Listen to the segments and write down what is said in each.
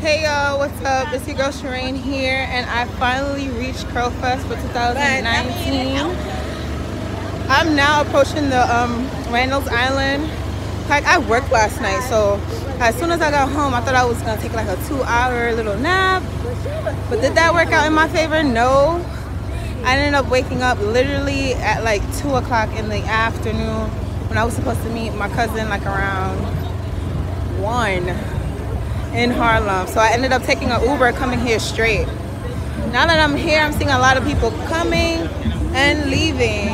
Hey y'all, what's up? It's your girl Shireen here, and I finally reached Curl Fest for 2019. I'm now approaching the um, Randall's Island. Like I worked last night, so as soon as I got home, I thought I was gonna take like a two-hour little nap. But did that work out in my favor? No. I ended up waking up literally at like two o'clock in the afternoon when I was supposed to meet my cousin like around one in Harlem. So I ended up taking an Uber coming here straight. Now that I'm here, I'm seeing a lot of people coming and leaving,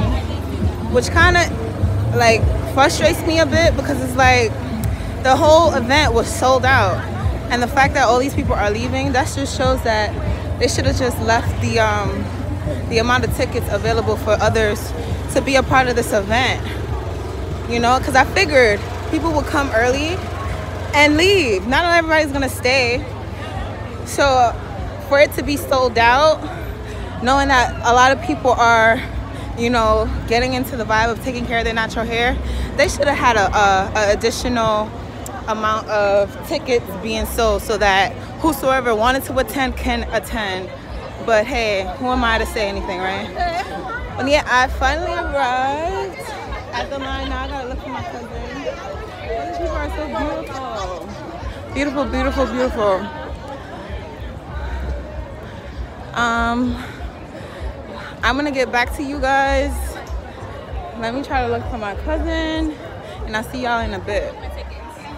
which kind of like frustrates me a bit because it's like the whole event was sold out. And the fact that all these people are leaving, that just shows that they should have just left the um, the amount of tickets available for others to be a part of this event. You know, because I figured people would come early and leave. Not everybody's gonna stay. So for it to be sold out, knowing that a lot of people are, you know, getting into the vibe of taking care of their natural hair, they should have had a, a, a additional amount of tickets being sold so that whosoever wanted to attend can attend. But hey, who am I to say anything, right? But yeah, I finally arrived at the line. Now I gotta look for my cousin. Beautiful. Beautiful, beautiful, beautiful. Um, I'm gonna get back to you guys. Let me try to look for my cousin, and I'll see y'all in a bit.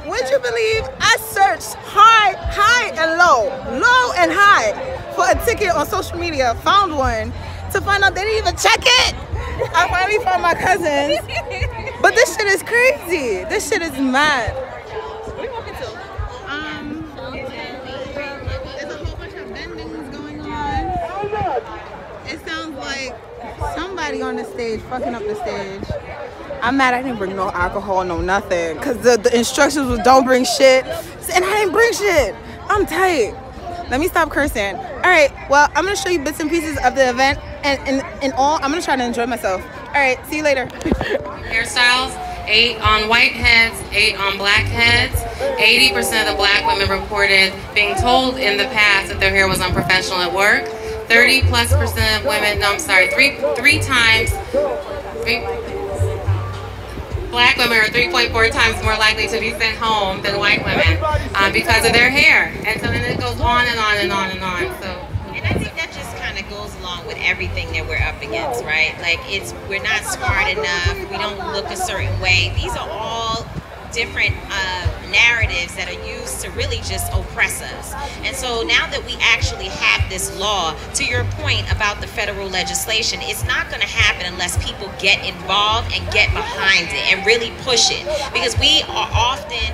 Would you believe I searched high, high and low, low and high for a ticket on social media, found one to find out they didn't even check it. I finally found my cousins. But this shit is crazy. This shit is mad. What are you walking to? Um, there's a whole bunch of vendings going on. It sounds like somebody on the stage fucking up the stage. I'm mad I didn't bring no alcohol, no nothing. Cause the, the instructions was don't bring shit. And I didn't bring shit. I'm tight. Let me stop cursing. All right, well, I'm gonna show you bits and pieces of the event and in, in all, I'm gonna try to enjoy myself. All right, see you later. Hairstyles, eight on white heads, eight on black heads. 80% of the black women reported being told in the past that their hair was unprofessional at work. 30 plus percent of women, no, I'm sorry, three, three times, three, black women are 3.4 times more likely to be sent home than white women uh, because of their hair. And so then it goes on and on and on and on. So. Goes along with everything that we're up against, right? Like it's we're not smart enough. We don't look a certain way. These are all different uh, narratives that are used to really just oppress us. And so now that we actually have this law, to your point about the federal legislation, it's not going to happen unless people get involved and get behind it and really push it. Because we are often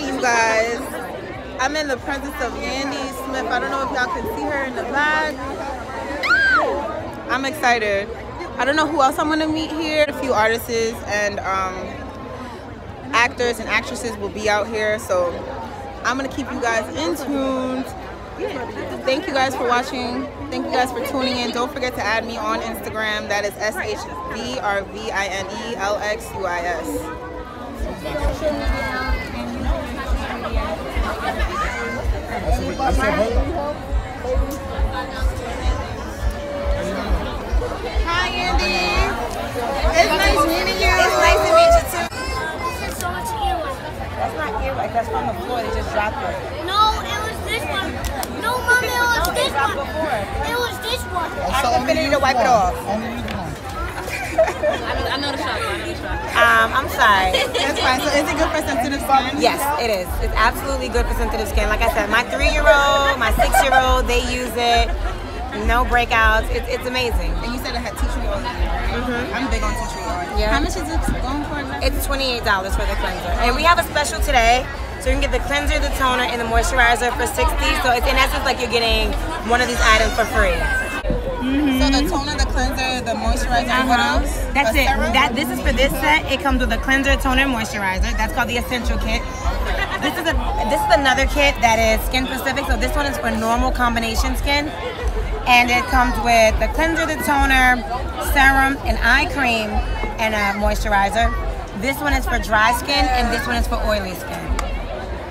you guys, I'm in the presence of Yandy Smith. I don't know if y'all can see her in the back. I'm excited. I don't know who else I'm gonna meet here. A few artists and um, actors and actresses will be out here. So I'm gonna keep you guys in tune. Thank you guys for watching. Thank you guys for tuning in. Don't forget to add me on Instagram. That is S H V R V I N E L X U I S. Hi, Yandy. It's nice meeting you. It's nice to meet you too. so much earwax. That's not earwax. That's from the floor. They just dropped it. No, it was this one. No, mommy, it was this one. It was this one. I'm gonna need to wipe it off. I know the shop. I know the shop. Um, I'm sorry. That's fine. So is it good for sensitive skin? Yes, it is. It's absolutely good for sensitive skin. Like I said, my three-year-old, my six-year-old, they use it. No breakouts. It's, it's amazing. And you said it had tea tree oil in it, right? Mhm. I'm big on tea tree oil. Yeah. How much is it going for? It's $28 for the cleanser. And we have a special today. So you can get the cleanser, the toner, and the moisturizer for 60 So it's in essence like you're getting one of these items for free. So the toner, the cleanser, the moisturizer, Uh-huh. else? That's A it. serum? That this is for this set. It comes with a cleanser, toner, moisturizer. That's called the essential kit. This is a this is another kit that is skin specific. So this one is for normal combination skin, and it comes with the cleanser, the toner, serum, an eye cream, and a moisturizer. This one is for dry skin, and this one is for oily skin.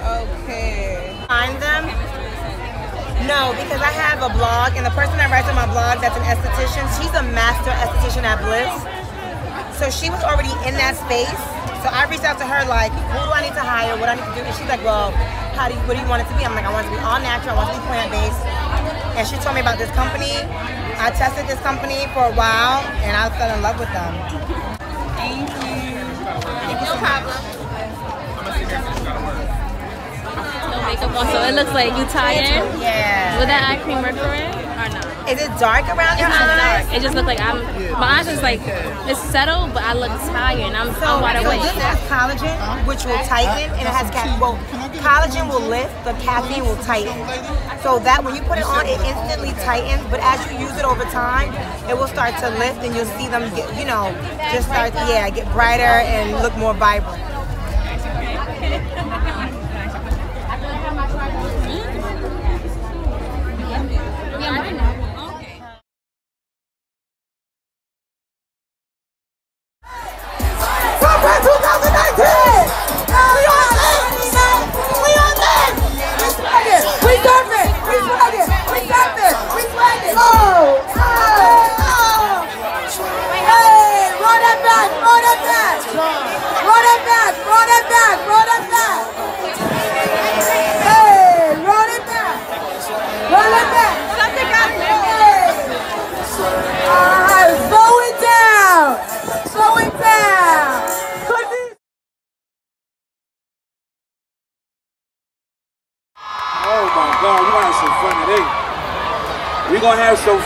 Okay. Find them? No, because I have a blog, and the person that writes on my blog that's an esthetician, she's a master esthetician at Bliss. So she was already in that space. So I reached out to her like, who do I need to hire? What do I need to do? And she's like, well, how do you, what do you want it to be? I'm like, I want it to be all natural. I want it to be plant based. And she told me about this company. I tested this company for a while, and I fell in love with them. Thank you. No problem. Makeup on, so it looks like you tie in. Yeah. Would that eye cream work for it or not? Is it dark around your not eyes? dark. It just looks like I'm. My eyes is like it's settled, but I look tired and I'm, So, I'm wide so awake. this has collagen, which will tighten, and it has ca- well, collagen will lift, but caffeine will tighten. So that when you put it on, it instantly tightens. But as you use it over time, it will start to lift, and you'll see them get, you know, just start, yeah, get brighter and look more vibrant.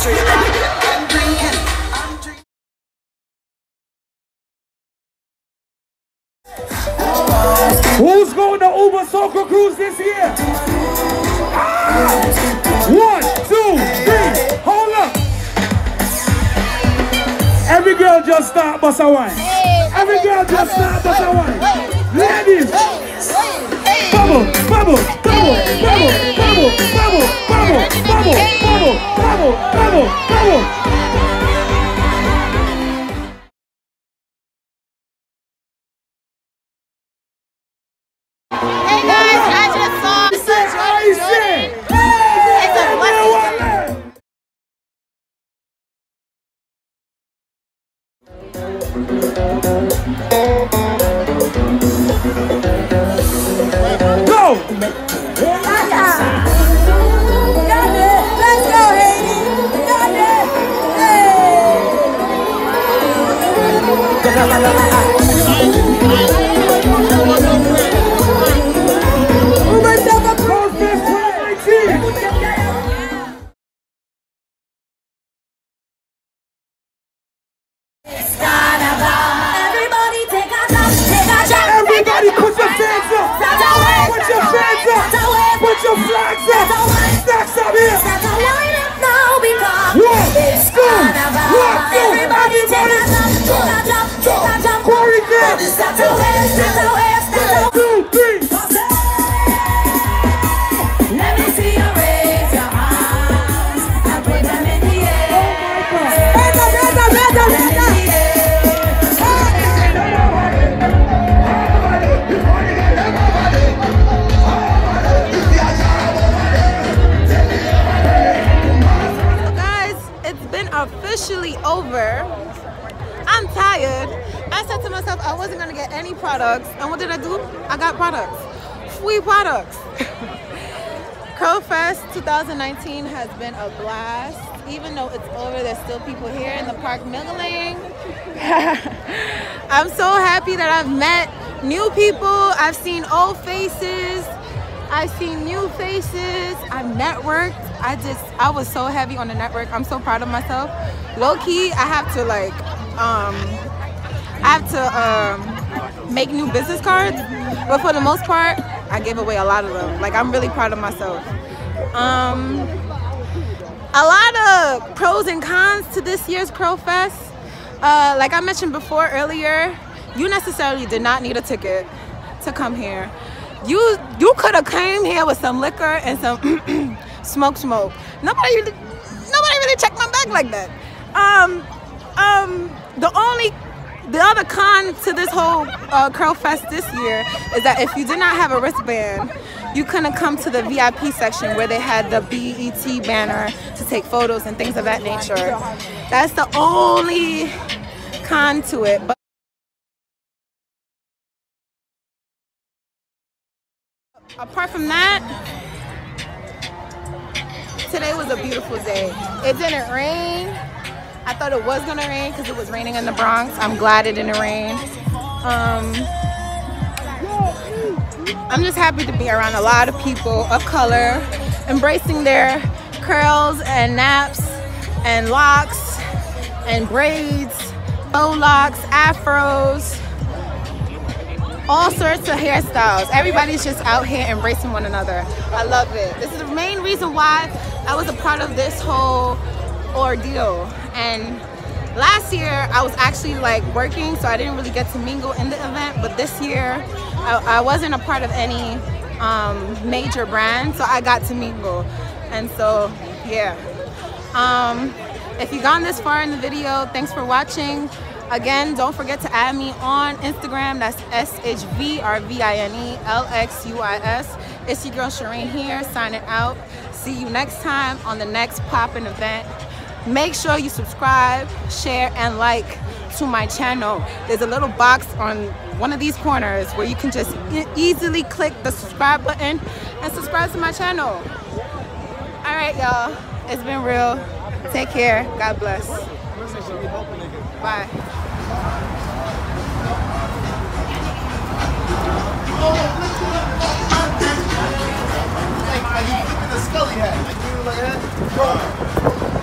Who's going to Uber Soca Cruise this year? Ah! One, two, three, hold up. Every girl just start bust a wine. Every girl just start bust a wine. Ladies, bubble, bubble, bubble, bubble, bubble, bubble, bubble, bubble, ¡Vamos! ¡Vamos! Products, and what did I do? I got products. Free products. Curl Fest 2019 has been a blast. Even though it's over, there's still people here in the park mingling. I'm so happy that I've met new people. I've seen old faces. I've seen new faces. I've networked. I just, I was so heavy on the network. I'm so proud of myself. Low key, I have to like, um, I have to um, make new business cards. But for the most part, I gave away a lot of them. Like, I'm really proud of myself. Um, a lot of pros and cons to this year's Curl Fest. Uh, like I mentioned before earlier, you necessarily did not need a ticket to come here. You you could have came here with some liquor and some smoke smoke. Nobody really, nobody really checked my bag like that. Um, um, the only the other con to this whole uh, Curl Fest this year is that if you did not have a wristband, you couldn't come to the VIP section where they had the BET banner to take photos and things of that nature. That's the only con to it. But apart from that, today was a beautiful day. It didn't rain. I thought it was gonna rain because it was raining in the Bronx. I'm glad it didn't rain. Um, I'm just happy to be around a lot of people of color, embracing their curls and naps and locks and braids, faux locks, afros, all sorts of hairstyles. Everybody's just out here embracing one another. I love it. This is the main reason why I was a part of this whole ordeal. And last year I was actually like working, so I didn't really get to mingle in the event. But this year I, I wasn't a part of any um, major brand, so I got to mingle. And so, yeah. Um, if you've gone this far in the video, thanks for watching. Again, don't forget to add me on Instagram. That's S-H-V-R-V-I-N-E-L-X-U-I-S. It's your girl Shireen here, signing out. See you next time on the next poppin' event make sure you subscribe share and like to my channel. There's a little box on one of these corners where you can just e easily click the subscribe button and subscribe to my channel. All right y'all. It's been real. Take care. God bless. Bye. Oh, look at the scully hat. Like, you like that? Bro.